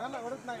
ना ना उड़त नहीं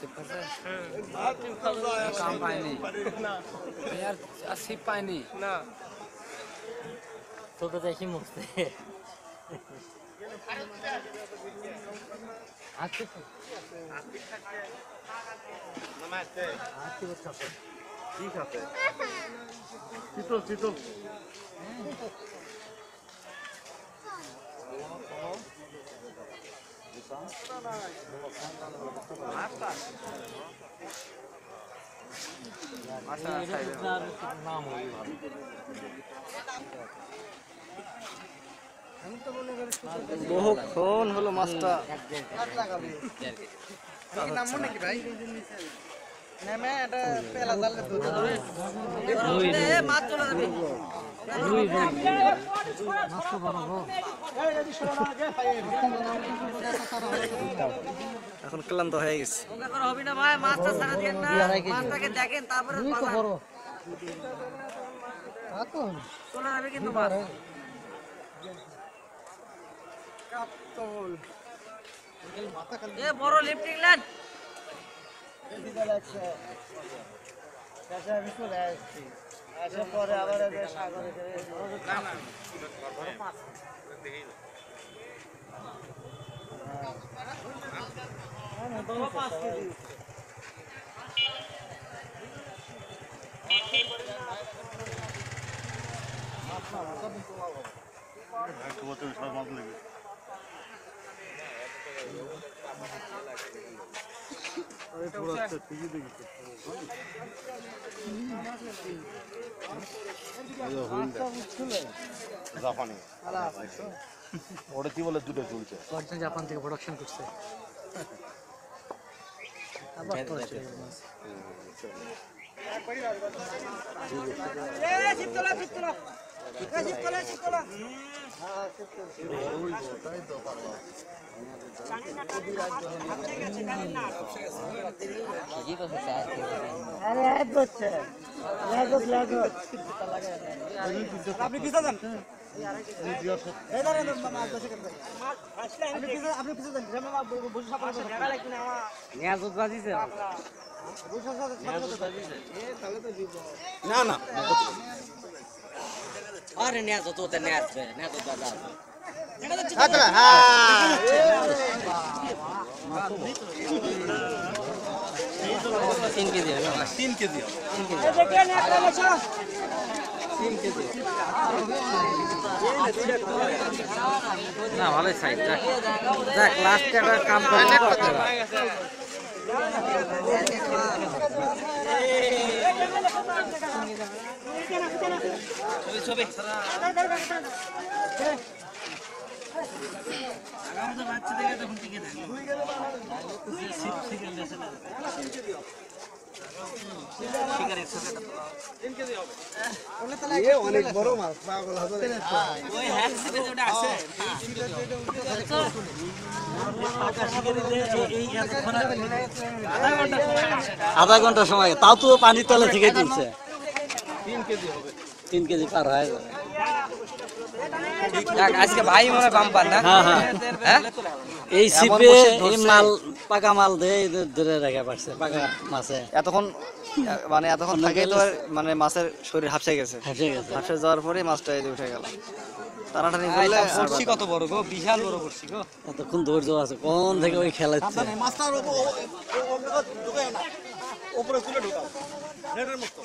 সিপ কাম পায়নি। আর আর সিপ পায়নি। না। তোকে দেখি মুখতে। আজকে ঠিক আছে নাম হই ভালো বহুক্ষণ হলো মাছটা। মাছ বানাবো এখন ক্লান্ত হয়ে গেছে। হবি না ভাই মাছটা ছাড়া দিয়ে না। মাছটাকে দেখেন তারপরে চলে যাবে কিন্তু মাছ। এ বড় লিফটিং ল্যান্ড পরে আবার সাগরে পুরো ঠিকই দেখেছি জাপানি। ওটা কি বলে? দুটো চলছে। জাপান থেকে প্রোডাকশন করছে। আরে এক হচ্ছে লাগত লাগত আপনি পিছা যান এই দাঁড়ান মাছ দশে কেন আপনি পিছা আপনি পিছা যান গ্রামে মা বসে সাপড়া করে দেখা লাগি না আমার নিয়াজত বাজিছে বসে না না আরে নিয়াজত ওতে নিয়াজবে নিয়াজত বাজা তিন কেজি তিন কেজি না ভালোই সাইজ যাক। যাক লাস্ট একটা কাম করতে ছবি। বাচ্চা দেখে তখন টিকে থাকল অনেক বড় মাছ পাগল আধা ঘণ্টা সময় তাও তো পানির তলা থেকে তুলছে তিন কেজি পার হয় আজকে ভাই মনে বাম্পার না? হ্যাঁ হ্যাঁ। হ্যাঁ? এই সিপে এই মাল পাকা মাল দিয়ে ধরে রেখে পারছে পাকা মাছে। এতক্ষণ মানে এতক্ষণ থাকে তো মানে মাছের শরীর হাফসে গেছে। হাফসে যাওয়ার পরে মাছটা এই উঠে গেল। টানাটানি করলে বড়শি কত বড় গো? বিশাল বড় বড়শি গো। এতক্ষণ ধৈর্য আছে কোন থেকে ওই খেলাচ্ছে? মাছটার ঢুকে না। উপরে তুলে ঢুকাও। নেটের মতো